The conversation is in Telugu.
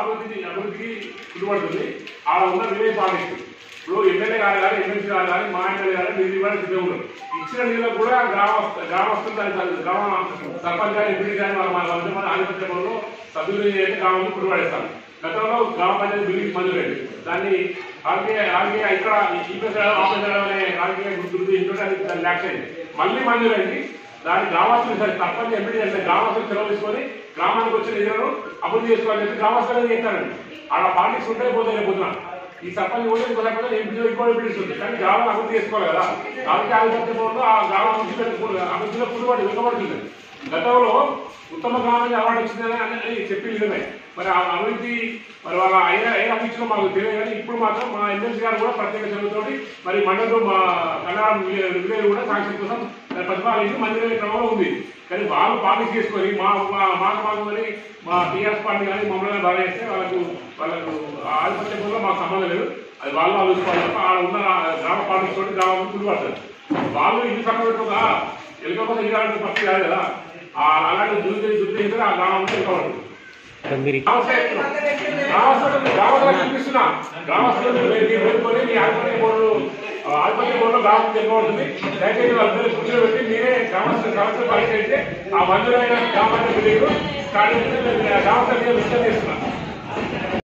అభివృద్ధికి అభివృద్ధికి ఇటుపడుతుంది ఆడ ఉన్న విలేజ్ ప్రాజెక్టు ఇప్పుడు ఎమ్మెల్యే గారు కానీ ఎమ్మెల్సీ గారు కానీ మా ఎమ్మెల్యే గారు నిధులు ఇవ్వడానికి సిద్ధంగా ఇచ్చిన నిధులకు కూడా గ్రామస్థ గ్రామస్తులు దాని గ్రామ సర్పంచ్ కానీ ఎంపీ కానీ వాళ్ళ మన వంద మంది ఆధిపత్యంలో సభ్యులు చేసి గ్రామంలో పురువాడేస్తాను గతంలో గ్రామ పంచాయతీ బిల్డింగ్ మంజూరైంది దాన్ని రాజకీయ రాజకీయ ఇక్కడ ఈపీఎస్ ఆఫీసర్ అనే రాజకీయ గుర్తు ఇంట్లో దాన్ని ల్యాక్స్ అయింది మళ్ళీ మంజూరైంది. దాని గ్రామస్తులు సరే తప్పని ఎంపీ చేస్తే గ్రామస్తులు సెలవు తీసుకొని గ్రామానికి వచ్చిన నిధులను అభివృద్ధి చేసుకోవాలని చెప్పి గ్రామస్థలంగా చేస్తారండి ఆడ పాలిటిక్స్ ఉంటే పోతే పోతున్నా. ఈ సర్పంచ్ కూడా ఇంకో సర్పంచ్ ఎంపీ పిలుస్తుంది. కానీ గ్రామం అభివృద్ధి చేసుకోవాలి కదా. రాజకీయ ఆధిపత్యంలో ఆ గ్రామం అభివృద్ధి పెట్టుకో- అభివృద్ధిలో పుట్టుబడి వెనుకబడుతుంది. గతంలో ఉత్తమ గ్రామానికి అవార్డు వచ్చిందని అని చెప్పి నిజమే మరి ఆ అభివృద్ధి మరి వాళ్ళ అయిన ఏ అభివృద్ధిలో మాకు తెలియదు కానీ ఇప్పుడు మాత్రం మా ఎమ్మెల్సీ గారు కూడా ప్రత్యేక చదువుతోటి మరి మండలం మా కన్నడ కూడా సాంక్షన్ కోసం ప్రతిపాదించి మందిర క్రమంలో ఉంది. వాళ్ళు పాలిటిక్స్ చేసుకొని మా మా- మాకు మాకు మా టీఆర్ఎస్ పార్టీ కానీ మమ్మల్ని బాగా చేస్తే వాళ్ళకు వాళ్ళకు ఆధిపత్యంలో మాకు సంబంధం లేదు. అది వాళ్ళు వాళ్ళు చూసుకోవాలి తప్ప ఆడ ఉన్న గ్రామ పాలిటిక్స్ తోటి గ్రామం కుడిపడతారు వాళ్ళు ఇల్లు పక్కన పెట్టుకోగా ఎలుకపోతే ఇలాంటి పక్షి కాదు కదా. ఆ అలాంటి దుర్ది దుర్ది ఆ గ్రామం ఎలుకబడుతుంది మీరు గ్రామస్తులకు గ్రామస్తులకు చూపిస్తున్నా. గ్రామస్తులకు మీరు పెట్టుకొని మీ ఆధిపత్య బోర్డు దయచేసి వాళ్ళందరూ కూర్చొని పెట్టి మీరే గ్రామస్తులు గ్రామస్తులు పరిచయితే ఆ మంజూరైన గ్రామాన్ని బిల్డింగ్ స్టార్ట్ చేస్తే మీద విషయం చేస్తున్నాను.